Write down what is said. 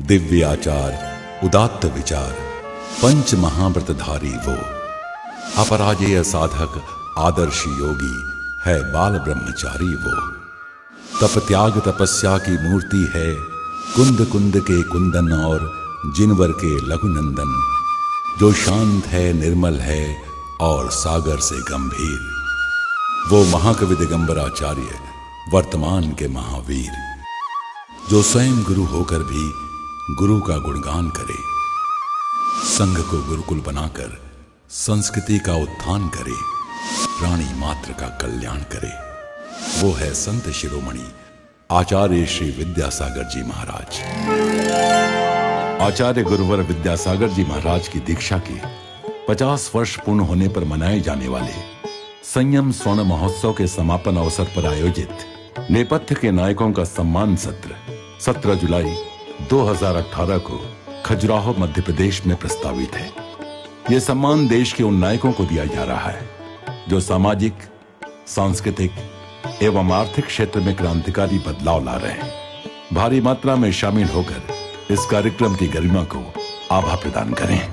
दिव्य आचार उदात्त विचार, पंच महाव्रतधारी वो। अपराजेय साधक, आदर्श योगी, है बाल ब्रह्मचारी वो। तप त्याग तपस्या की मूर्ति है, कुंद कुंद के कुंदन और जिनवर के लघुनंदन। जो शांत है, निर्मल है और सागर से गंभीर। वो महाकवि दिगंबराचार्य, वर्तमान के महावीर। जो स्वयं गुरु होकर भी गुरु का गुणगान करे। संघ को गुरुकुल बनाकर, संस्कृति का उत्थान करे। प्राणी मात्र का कल्याण करे। वो है संत शिरोमणि, आचार्य श्री विद्यासागर जी महाराज। आचार्य गुरुवर विद्यासागर जी महाराज की दीक्षा के 50 वर्ष पूर्ण होने पर मनाए जाने वाले संयम स्वर्ण महोत्सव के समापन अवसर पर आयोजित नेपथ्य के नायकों का सम्मान सत्र 17 जुलाई 2018 को खजुराहो मध्य प्रदेश में प्रस्तावित है। यह सम्मान देश के उन नायकों को दिया जा रहा है, जो सामाजिक, सांस्कृतिक एवं आर्थिक क्षेत्र में क्रांतिकारी बदलाव ला रहे हैं। भारी मात्रा में शामिल होकर इस कार्यक्रम की गरिमा को आभा प्रदान करें।